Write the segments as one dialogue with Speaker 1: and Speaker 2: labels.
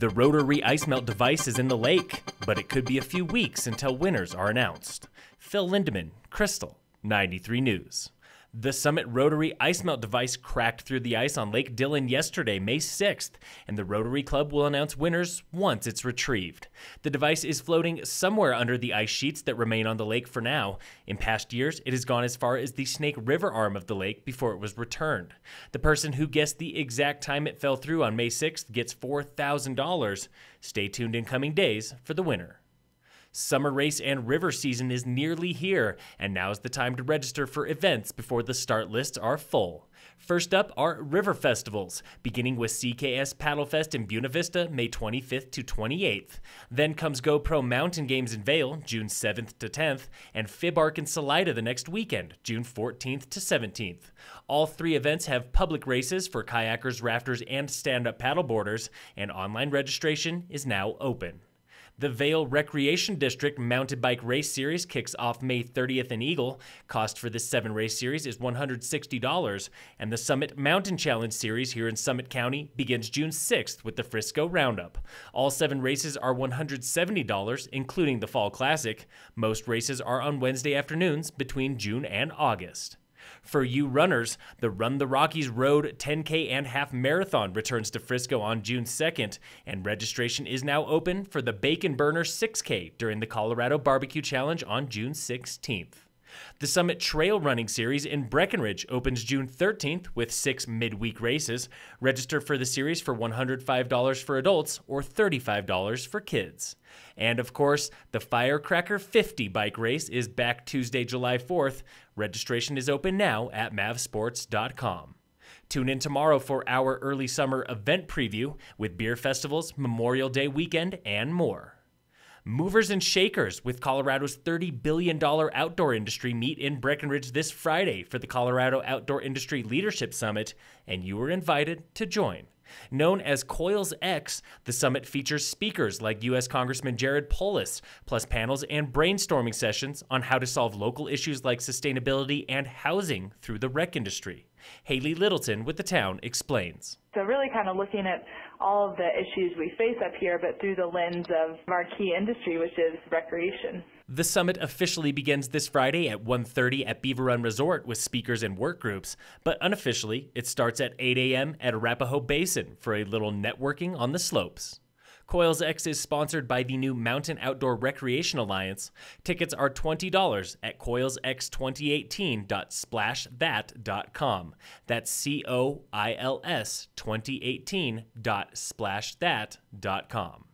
Speaker 1: The rotary ice melt device is in the lake, but it could be a few weeks until winners are announced. Phil Lindeman, Krystal, 93 News. The Summit Rotary Ice Melt device cracked through the ice on Lake Dillon yesterday, May 6th, and the Rotary Club will announce winners once it's retrieved. The device is floating somewhere under the ice sheets that remain on the lake for now. In past years, it has gone as far as the Snake River arm of the lake before it was returned. The person who guessed the exact time it fell through on May 6th gets $4,000. Stay tuned in coming days for the winner. Summer race and river season is nearly here, and now is the time to register for events before the start lists are full. First up are river festivals, beginning with CKS Paddlefest in Buena Vista, May 25th to 28th. Then comes GoPro Mountain Games in Vail, June 7th to 10th, and FIBARK in Salida the next weekend, June 14th to 17th. All three events have public races for kayakers, rafters, and stand up paddleboarders, and online registration is now open. The Vail Recreation District Mountain Bike Race Series kicks off May 30th in Eagle. Cost for this seven race series is $160, and the Summit Mountain Challenge Series here in Summit County begins June 6th with the Frisco Roundup. All seven races are $170, including the Fall Classic. Most races are on Wednesday afternoons between June and August. For you runners, the Run the Rockies Road 10K and Half Marathon returns to Frisco on June 2nd, and registration is now open for the Bacon Burner 6K during the Colorado Barbecue Challenge on June 16th. The Summit Trail Running Series in Breckenridge opens June 13th with six midweek races. Register for the series for $105 for adults or $35 for kids. And of course, the Firecracker 50 bike race is back Tuesday, July 4th. Registration is open now at mavsports.com. Tune in tomorrow for our early summer event preview with beer festivals, Memorial Day weekend, and more. Movers and shakers with Colorado's $30 billion outdoor industry meet in Breckenridge this Friday for the Colorado Outdoor Industry Leadership Summit, and you are invited to join. Known as Coils X, the summit features speakers like U.S. Congressman Jared Polis, plus panels and brainstorming sessions on how to solve local issues like sustainability and housing through the rec industry. Haley Littleton with the town explains.
Speaker 2: So really kind of looking at all of the issues we face up here, but through the lens of our key industry, which is recreation.
Speaker 1: The summit officially begins this Friday at 1:30 at Beaver Run Resort with speakers and work groups, but unofficially it starts at 8 a.m. at Arapahoe Basin for a little networking on the slopes. Coils X is sponsored by the new Mountain Outdoor Recreation Alliance. Tickets are $20 at coilsx2018.splashthat.com. That's C O I L S 2018.splashthat.com.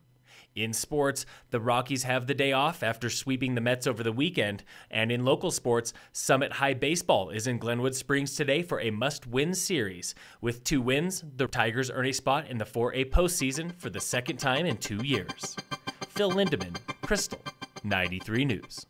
Speaker 1: In sports, the Rockies have the day off after sweeping the Mets over the weekend. And in local sports, Summit High Baseball is in Glenwood Springs today for a must win series. With two wins, the Tigers earn a spot in the 4A postseason for the second time in two years. Phil Lindeman, Krystal, 93 News.